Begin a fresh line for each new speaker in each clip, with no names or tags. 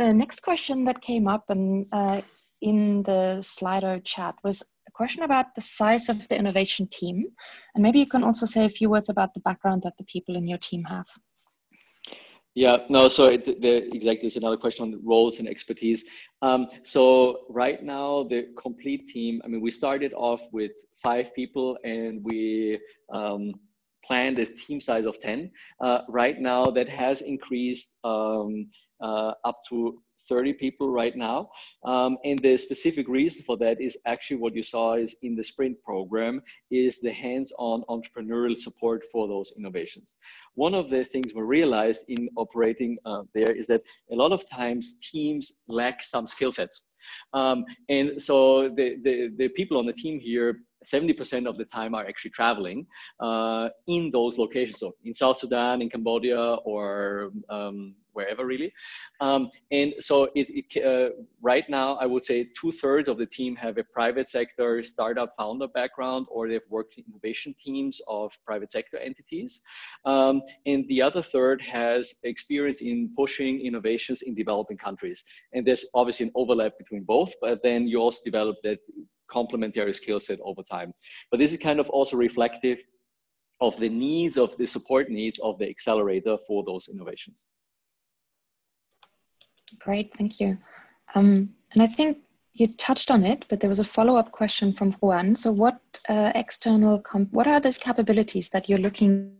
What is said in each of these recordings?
the next question that came up and uh, in the Slido chat was a question about the size of the innovation team. And maybe you can also say a few words about the background that the people in your team have.
Yeah, no, so it, the, exactly, it's another question on roles and expertise. Um, so right now, the complete team, I mean, we started off with five people and we um, planned a team size of 10. Uh, right now, that has increased um, uh, up to 30 people right now. Um, and the specific reason for that is actually what you saw is in the sprint program is the hands-on entrepreneurial support for those innovations. One of the things we realized in operating uh, there is that a lot of times teams lack some skill sets. Um, and so the, the, the people on the team here 70% of the time are actually traveling uh, in those locations. So in South Sudan, in Cambodia, or um, wherever really. Um, and so it, it uh, right now, I would say two thirds of the team have a private sector startup founder background, or they've worked in innovation teams of private sector entities. Um, and the other third has experience in pushing innovations in developing countries. And there's obviously an overlap between both, but then you also develop that complementary skill set over time. But this is kind of also reflective of the needs of the support needs of the accelerator for those innovations.
Great, thank you. Um, and I think you touched on it, but there was a follow-up question from Juan. So what uh, external, what are those capabilities that you're looking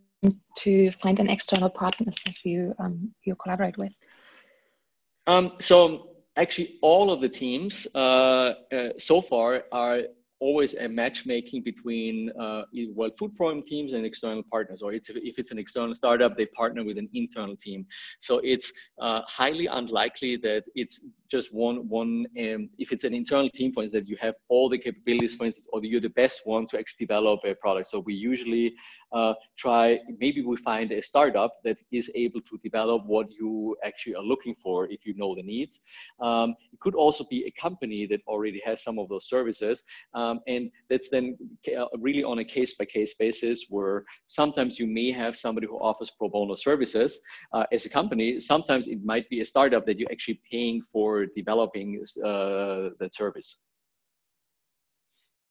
to find an external partner as you, um, you collaborate with?
Um, so actually all of the teams uh, uh, so far are always a matchmaking between uh, World Food Program teams and external partners or it's if it's an external startup they partner with an internal team. So it's uh, highly unlikely that it's just one one um, if it's an internal team for instance that you have all the capabilities for instance or you're the best one to actually develop a product. So we usually uh, try maybe we find a startup that is able to develop what you actually are looking for if you know the needs. Um, it could also be a company that already has some of those services. Um, and that's then uh, really on a case by case basis where sometimes you may have somebody who offers pro bono services uh, as a company. Sometimes it might be a startup that you're actually paying for developing uh, that service